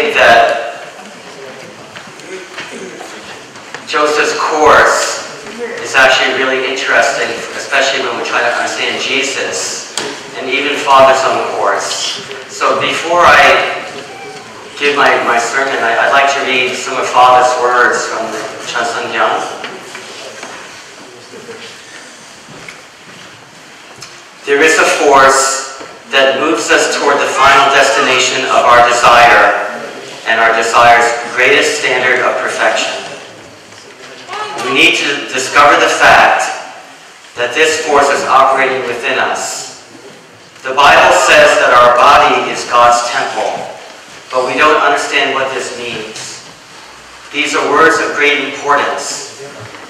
think that Joseph's course is actually really interesting, especially when we're trying to understand Jesus and even Father's own course. So before I give my, my sermon, I, would like to read some of Father's words from the Cheon Seong Gyeong. There is a force that moves us toward the final destination of our desire and our desire's greatest standard of perfection. We need to discover the fact that this force is operating within us. The Bible says that our body is God's temple, but we don't understand what this means. These are words of great importance.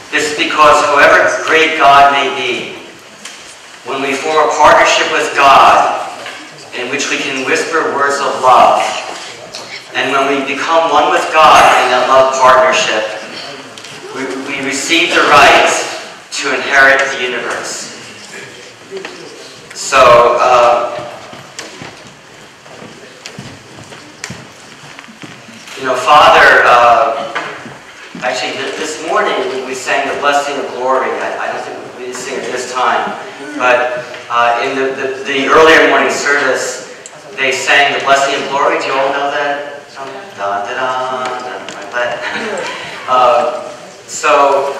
This is because whoever great God may be, when we form a partnership with God in which we can whisper words of love, and when we become one with God in that love partnership, we, we receive the right to inherit the universe. So, uh, you know, Father, uh, actually, this morning we sang the Blessing of Glory. I, I don't think we sing it this time. But uh, in the, the, the, earlier morning service, they sang the Blessing of Glory. Do you all know that? Da, da, da, so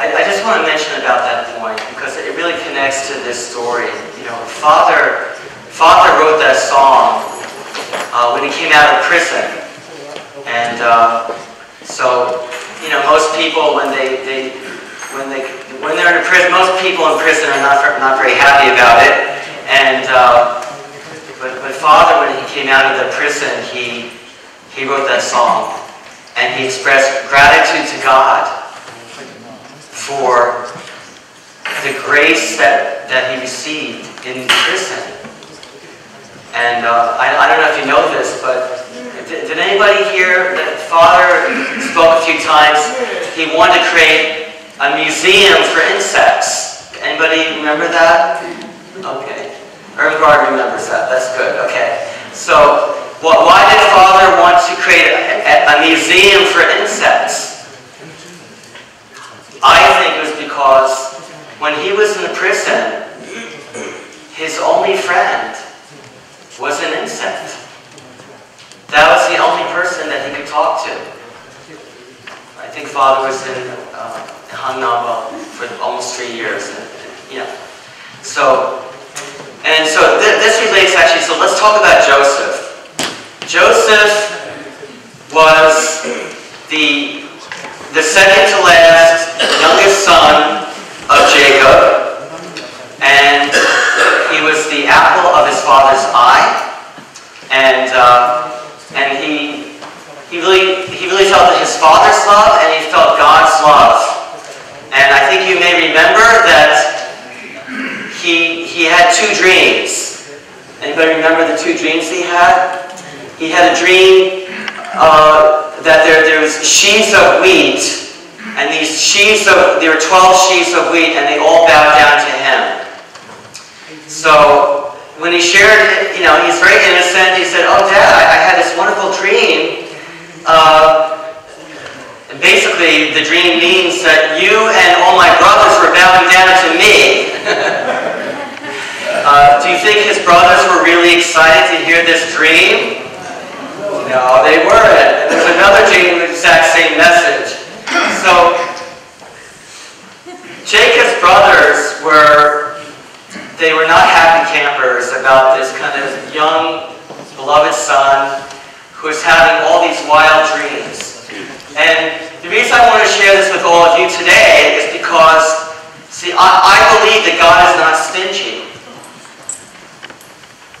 I, I, just want to mention about that point because it really connects to this story. You know, Father, Father wrote that song uh, when he came out of prison, and uh, so you know, most people when they, they when they when they're in prison, most people in prison are not not very happy about it. And uh, Father, when he came out of the prison, he he wrote that song, and he expressed gratitude to God for the grace that that he received in prison. And uh, I, I don't know if you know this, but did, did anybody hear that Father spoke a few times? He wanted to create a museum for insects. Anybody remember that? Okay. Irmgard remembers that. That's good. Okay. So, why did Father want to create a, a museum for insects? I think it was because when he was in the prison, his only friend was an insect. That was the only person that he could talk to. I think Father was in uh, for almost three years. And. So, and so th this relates actually, so let's talk about Joseph. Joseph was the, the second to last youngest son of Jacob. And he was the apple of his father's eye. And, uh, and he, he, really, he really felt his father's love and he felt God's love. And I think you may remember that he, he had two dreams. Anybody remember the two dreams he had? He had a dream uh, that there, there was sheaves of wheat, and these sheaves of, there were 12 sheaves of wheat, and they all bowed down to him. So when he shared it, you know, he's very innocent. He said, oh, Dad, I, I had this wonderful dream. Uh, basically, the dream means that you and all my brothers were bowing down to me. uh, do you think his brothers were really excited to hear this dream? No, they weren't. There's another dream with the exact same message. So, Jacob's brothers were, they were not happy campers about this kind of young, beloved son who's having all these wild dreams. And the reason I want to share this with all of you today is because, see, I, I believe that God is not stingy.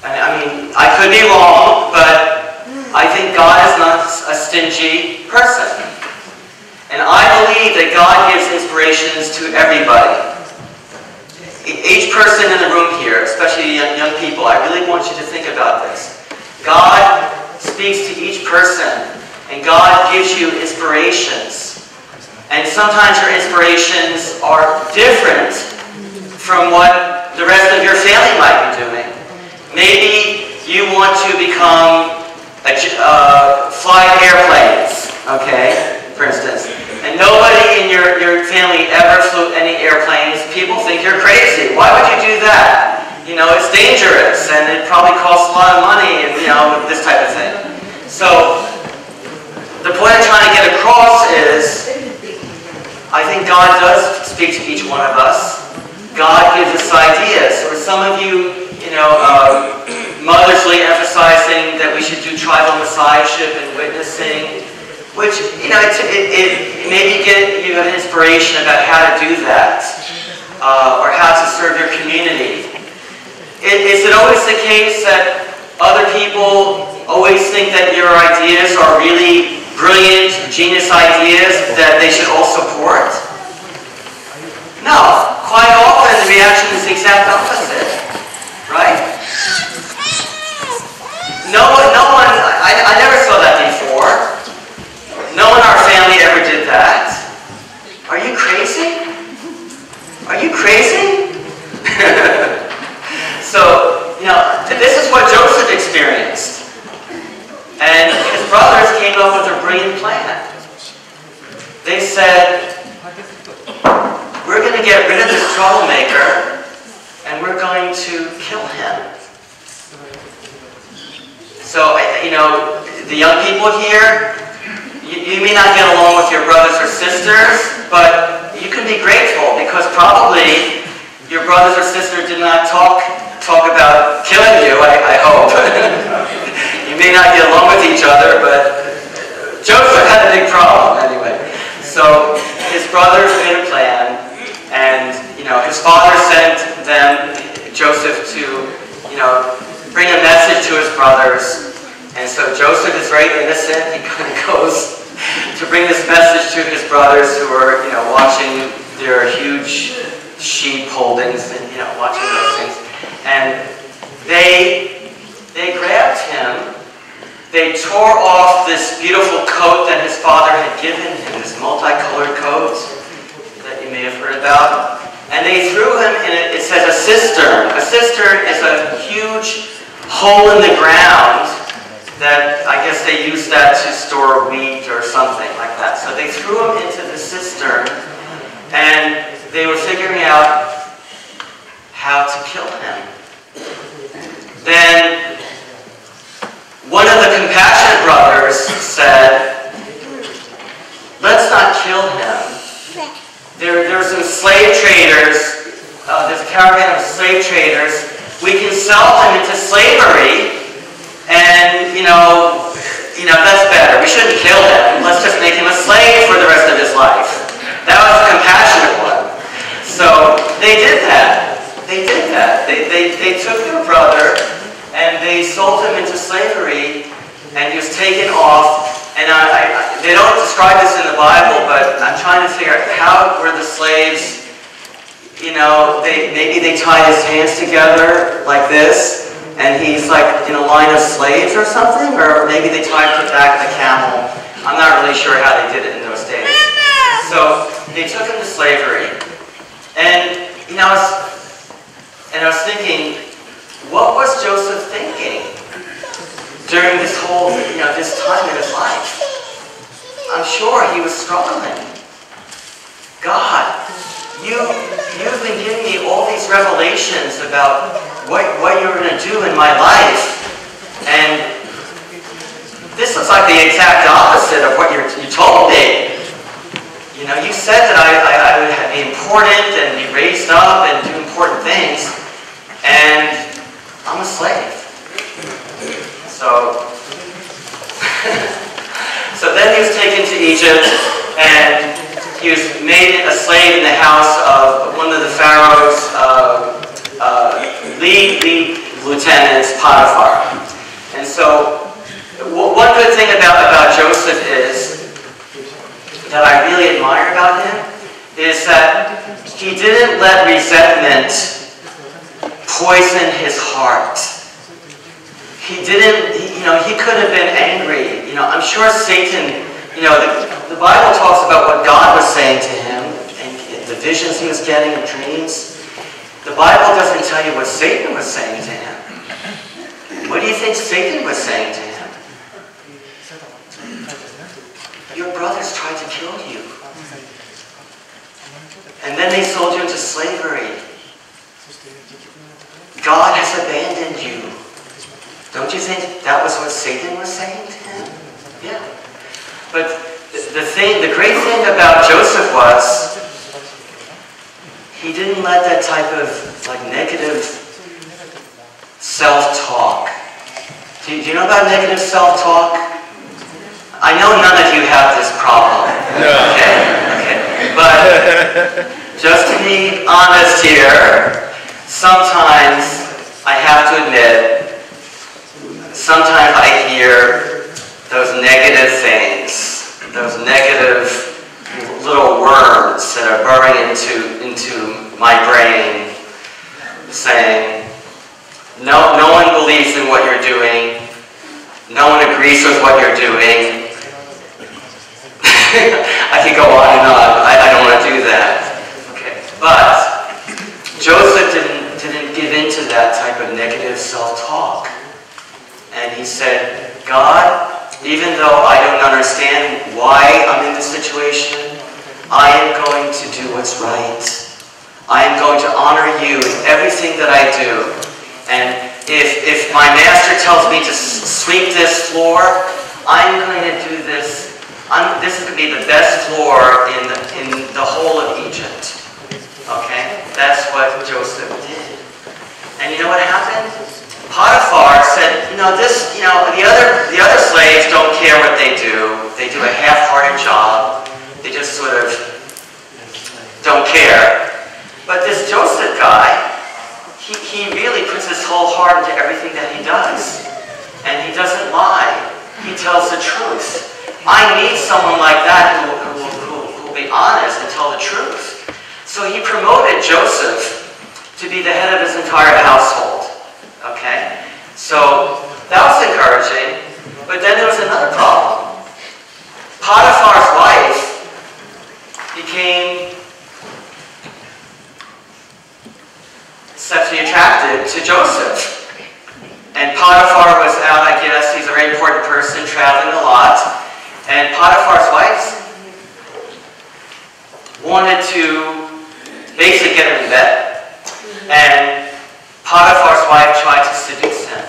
I mean, I could be wrong, but I think God is not a stingy person. And I believe that God gives inspirations to everybody. Each person in the room here, especially young, people, I really want you to think about this. God speaks to each person and God gives you inspirations. And sometimes your inspirations are different from what the rest of your family might be doing. Want to become a, uh, fly airplanes, okay, for instance. And nobody in your, your family ever flew any airplanes. People think you're crazy. Why would you do that? You know, it's dangerous and it probably costs a lot of money and, you know, this type of thing. So, the point I'm trying to get across is, I think God does speak to each one of us. God gives us ideas. Or some of you, you know, uh, motherly emphasizing that we should do tribal messiahship and witnessing, which, you know, it, it, it maybe get you an inspiration about how to do that uh, or how to serve your community. It, is it always the case that other people always think that your ideas are really brilliant, genius ideas that they should all support? No. Quite often the reaction is the exact opposite. Right? No no one, I, I never saw that before. No one in our family ever did that. Are you crazy? Are you crazy? so, you know, this is what Joseph experienced. And his brothers came up with a brilliant plan. They said, we're going to get rid of this troublemaker and we're going to kill him. So, you know, the young people here, you, you may not get along with your brothers or sisters, but you can be grateful because probably your brothers or sisters did not talk talk about killing you, I, I hope. you may not get along with each other, but Joseph had a big problem anyway. So his brothers made a plan and, you know, his father sent them, Joseph, to, you know, bring a message to his brothers. And so Joseph is very innocent. He kind of goes to bring this message to his brothers who are, you know, watching their huge sheep holdings and, you know, watching those things. And they, they grabbed him. They tore off this beautiful coat that his father had given him, this multicolored coat that you may have heard about. And they threw him in, a, it says a cistern. A cistern is a huge hole in the ground that I guess they used that to store wheat or something like that. So they threw him into the cistern and they were figuring out how to kill him. Then one of the compassionate brothers said, let's not kill him there, there some slave traders. Uh, there's a caravan of slave traders. We can sell them into slavery, and you know, you know that's better. We shouldn't kill him. Let's just make him a slave for the rest of his life. That was a compassionate one. So they did that. They did that. They, they, they took their brother and they sold him into slavery, and he was taken off and I, I, they don't describe this in the Bible, but I'm trying to figure out how were the slaves, you know, they, maybe they tied his hands together like this, and he's like in a line of slaves or something, or maybe they tied him to the back of the camel. I'm not really sure how they did it in those days. So they took him to slavery. And, you know, I was, and I was thinking, what was Joseph thinking? during this whole, you know, this time in his life. I'm sure he was struggling. God, you, you've been giving me all these revelations about what, what you're going to do in my life. And this looks like the exact opposite of what you told me. You know, you said that I, I, I would be important and be raised up and do important things. And I'm a slave. So, so then he was taken to Egypt, and he was made a slave in the house of one of the Pharaoh's uh, uh, lead, lead lieutenants, Potiphar. And so, one good thing about, about Joseph is, that I really admire about him, is that he didn't let resentment poison his heart he didn't, you know, he could have been angry. You know, I'm sure Satan, you know, the, the Bible talks about what God was saying to him and the visions he was getting and dreams. the Bible doesn't tell you what Satan was saying to him. What do you think Satan was saying to him? Your brothers tried to kill you. And then they sold you into slavery. God has abandoned you. Don't you think that was what Satan was saying to him? Yeah. But the thing, the great thing about Joseph was he didn't let that type of like negative self-talk. Do, do you know about negative self-talk? I know none of you have this problem. No. Okay? Okay. But just to be honest here, sometimes I have to admit, sometimes I hear those negative things, those negative little worms that are burrowing into, into my brain saying, no, no one believes in what you're doing. No one agrees with what you're doing. I could go on and on. I, I don't want to do that. Okay. But Joseph didn't, didn't give into that type of negative self-talk. And he said, God, even though I don't understand why I'm in this situation, I am going to do what's right. I am going to honor you in everything that I do. And if, if my master tells me to sweep this floor, I'm going to do this. I'm, this is going to be the best floor in the, in the whole of Egypt. Okay? That's what Joseph did. And you know what happened? Potiphar said, you know, this, you know, the other, the other slaves don't care what they do. They do a half-hearted job. They just sort of don't care. But this Joseph guy, he, he really puts his whole heart into everything that he does. And he doesn't lie. He tells the truth. I need someone like that who, who, who, who will be honest and tell the truth. So he promoted Joseph to be the head of his entire household. Okay? So that was encouraging. But then there was another problem. Potiphar's wife became sexually attracted to Joseph. And Potiphar was out, I guess, he's a very important person, traveling a lot. And Potiphar's wife wanted to basically get him in bed. And Potiphar's wife tried to seduce him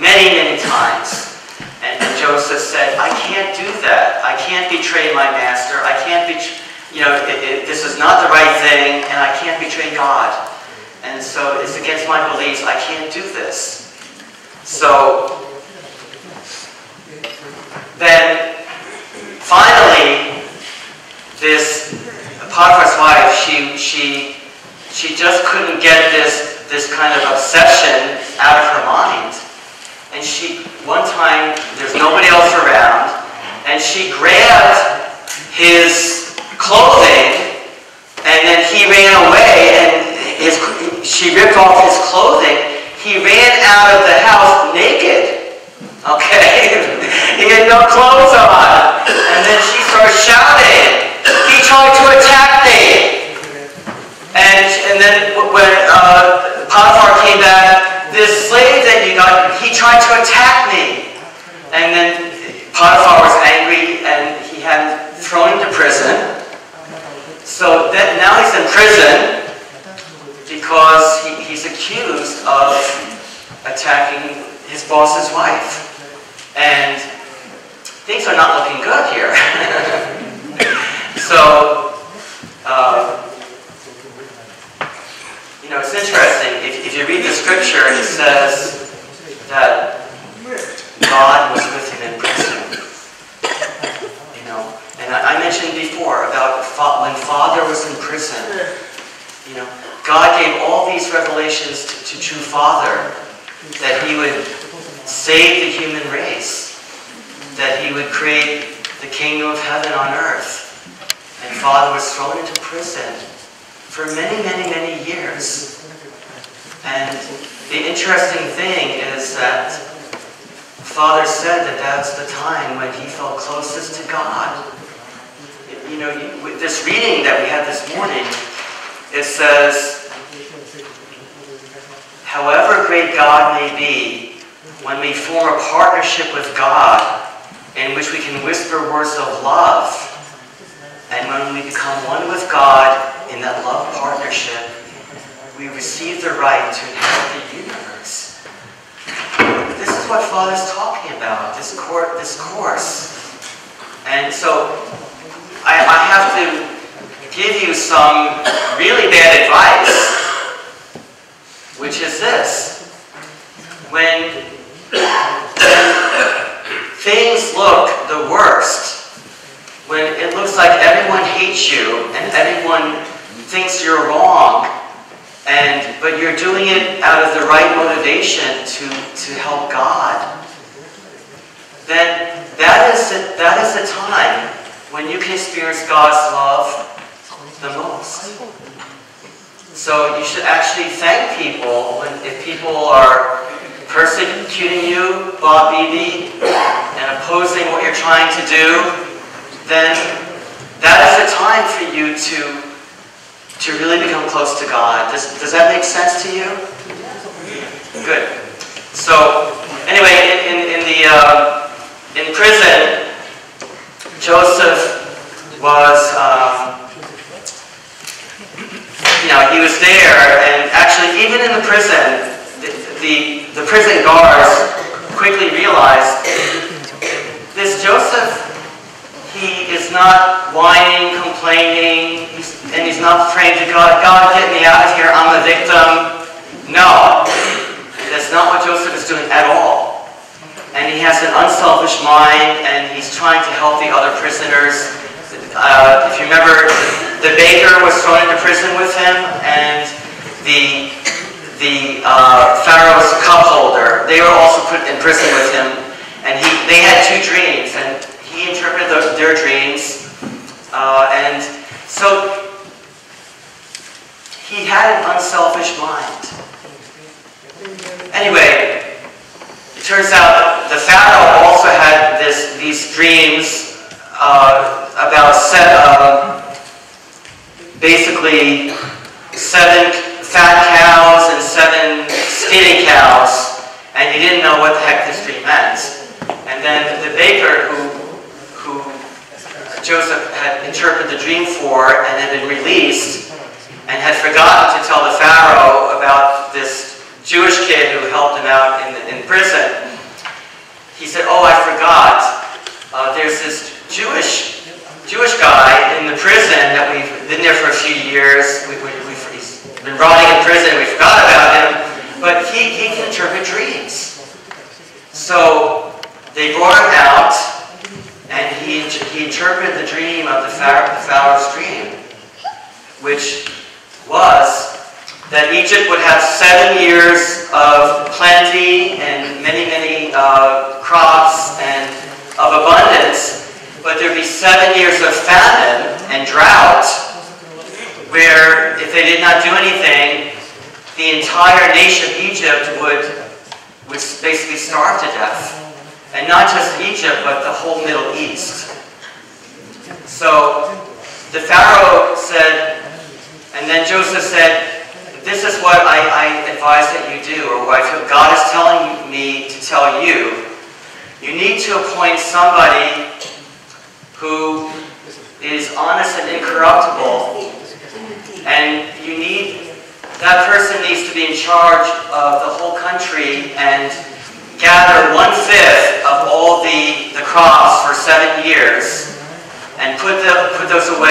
many, many times. And, Joseph said, I can't do that. I can't betray my master. I can't be, you know, it, it, this is not the right thing, and I can't betray God. And so it's against my beliefs. I can't do this. So then finally, this Potiphar's wife, she she she just couldn't get this this kind of obsession out of her mind. And she one time there's nobody else around, and she grabbed his clothing, and then he ran away, and his she ripped off his clothing. He ran out of the house naked. Okay? he had no clothes on. And then she started shouting. He tried to attack me. And, and then when uh, Potiphar came back, this slave that you got, he tried to attack me. And then Potiphar was angry and he had him thrown into prison. So that now he's in prison because he, he's accused of attacking his boss's wife. And things are not looking good here. so, uh, you know, it's interesting. If, if you read the scripture, and it says that God was with him in prison. You know, and I, mentioned before about when Father was in prison. You know, God gave all these revelations to, to true Father that He would save the human race, that He would create the kingdom of heaven on earth. And Father was thrown into prison for many, many, many years. And the interesting thing is that Father said that that's the time when he felt closest to God. You know, with this reading that we had this morning, it says, however great God may be, when we form a partnership with God in which we can whisper words of love, and when we become one with God in that love partnership, we receive the right to inherit the universe. This is what Father's talking about, this, this course. And so I, I have to give you some really bad advice which is this. When, when things look the worst, when it looks like everyone hates you and everyone thinks you're wrong, and but you're doing it out of the right motivation to, to help God, then that is, the, that is the time when you can experience God's love the most. So you should actually thank people when, if people are persecuting you, Bob Beebe, and opposing what you're trying to do, then that is a time for you to, to really become close to God. Does, does that make sense to you? Good. So, anyway, in, in, the uh, in prison, Joseph was um, you know, he was there, and actually, even in the prison, the, the, the prison guards quickly realized this Joseph, he is not whining, complaining, he's, and he's not praying to God, God, get me out of here, I'm a victim. No, that's not what Joseph is doing at all. And he has an unselfish mind, and he's trying to help the other prisoners. Uh, if you remember, the baker was thrown into prison with him, and the the uh, Pharaoh's cup holder, they were also put in prison with him, and he, they had two dreams, and he interpreted the, their dreams, uh, and so he had an unselfish mind. Anyway, it turns out the Pharaoh also had this, these dreams uh, about set, um, basically seven fat cows and seven skinny cows, and he didn't know what the heck this dream meant. And then the baker who, who Joseph had interpreted the dream for and had been released and had forgotten to tell the Pharaoh about this Jewish kid who helped him out in, in prison, he said, oh, I forgot. Uh, there's this Jewish Jewish guy in the prison that we've been there for a few years. We, we, he's been rotting in prison. We forgot about him. But he, he can interpret dreams. So they brought him out, and he, he interpreted the dream of the Pharaoh's dream, which was that Egypt would have seven years of plenty and many, many uh, crops and of abundance, but there'd be seven years of famine and drought where if they did not do anything, the entire nation of Egypt would, would basically starve to death. And not just Egypt, but the whole Middle East. So the Pharaoh said, and then Joseph said, this is what I, I advise that you do, or what God is telling me to tell you. You need to appoint somebody who is honest and incorruptible. And you need, that person needs to be in charge of the whole country and gather one-fifth of all the, the crops for seven years and put, the, put those away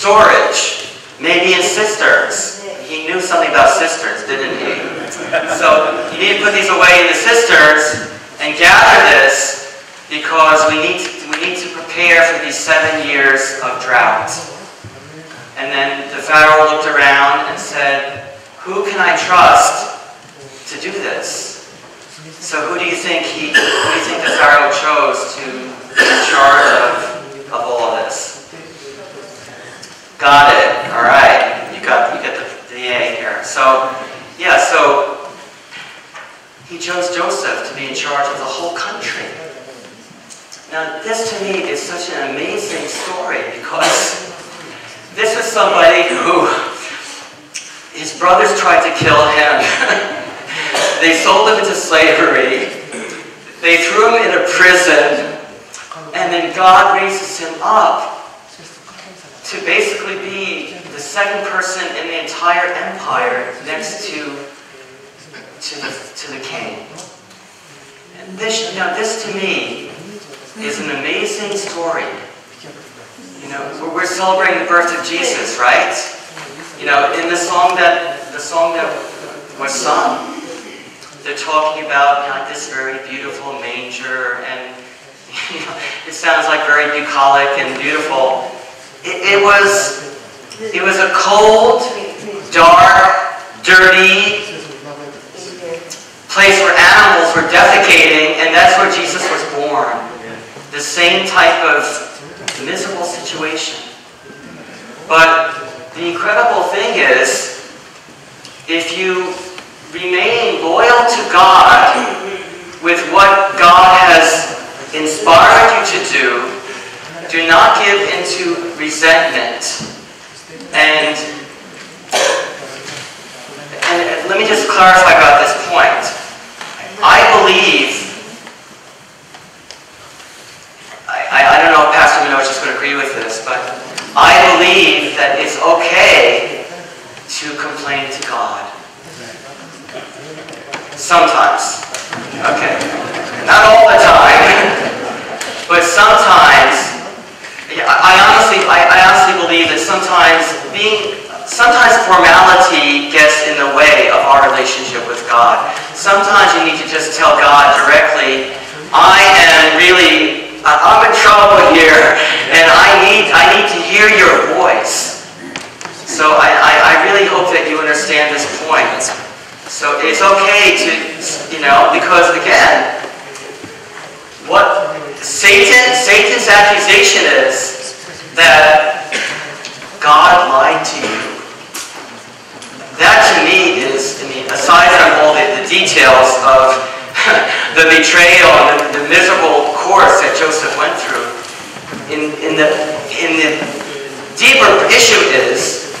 storage, maybe in cisterns. He knew something about cisterns, didn't he? So you need to put these away in the cisterns and gather this because we need, to, we need to prepare for these seven years of drought. And then the Pharaoh looked around and said, who can I trust to do this? So who do you think he, who do you think the Pharaoh chose to be in charge of, of all of this? Got it. All right. You got, you got the, the A here. So, yeah, so he chose Joseph to be in charge of the whole country. Now, this to me is such an amazing story because this is somebody who his brothers tried to kill him. they sold him into slavery. They threw him in a prison. And then God raises him up to basically be the second person in the entire empire next to, to, the, to the king. And this, know, this to me is an amazing story. You know, we're celebrating the birth of Jesus, right? You know, in the song that the song that was sung, they're talking about you know, this very beautiful manger, and you know, it sounds like very bucolic and beautiful. It, it was it was a cold, dark, dirty place where animals were defecating, and that's where Jesus was born. The same type of miserable situation. But the incredible thing is, if you remain loyal to God with what God has inspired you to do. Do not give into resentment. And, and let me just clarify about this point. I believe, I, I don't know if Pastor Minogue is going to agree with this, but I believe that it's okay to complain to God. Sometimes. Okay. Not all the time. but sometimes, I honestly, I, I honestly believe that sometimes being, sometimes formality gets in the way of our relationship with God. Sometimes you need to just tell God directly, I am really, I'm in trouble here, and I need, I need to hear your voice. So I, I, I really hope that you understand this point. So it's okay to, you know, because again, what Satan, Satan's accusation is that God lied to you. That to me is, I mean, aside from all the, the details of the betrayal and the, the, miserable course that Joseph went through, in, in, the, in the deeper issue is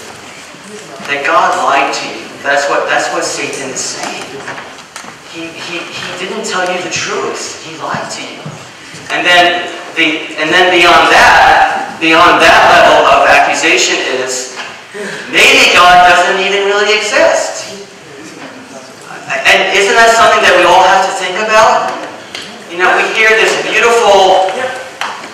that God lied to you. That's what, that's what Satan is saying. He, he, he didn't tell you the truth. He lied to you. And then, the, and then beyond that, beyond that level of accusation is, maybe God doesn't even really exist. And isn't that something that we all have to think about? You know, we hear this beautiful,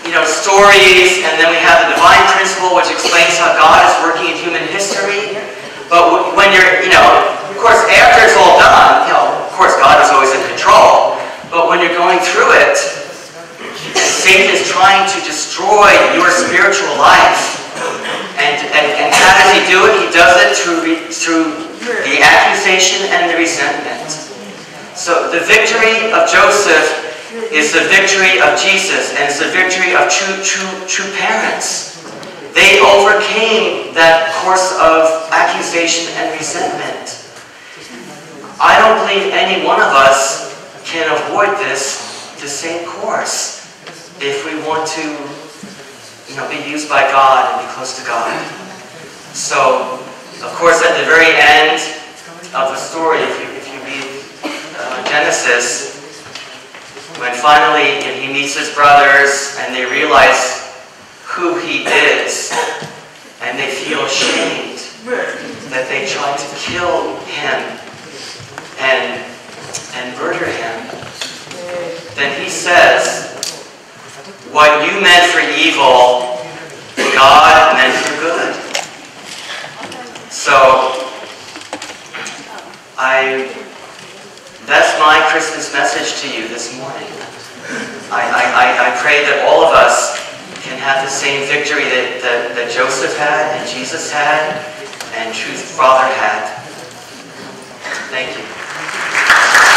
you know, stories, and then we have the divine principle which explains how God is working in human history. But when you're, you know, of course, after it's all done, you know, of course, God is always in control. But when you're going through it, Satan is trying to destroy your spiritual life. And, and, and how does he do it? He does it through, through the accusation and the resentment. So the victory of Joseph is the victory of Jesus, and it's the victory of true, true, true parents. They overcame that course of accusation and resentment. I don't believe any one of us can avoid this, the same course, if we want to you know, be used by God and be close to God. So, of course, at the very end of the story, if you, if you read uh, Genesis, when finally he meets his brothers and they realize who he is, and they feel ashamed that they tried to kill him and, and murder him, then he says, what you meant for evil, God meant for good. So, I, that's my Christmas message to you this morning. I, I, I pray that all of us can have the same victory that, that, that Joseph had and Jesus had and Truth Father had. Thank you.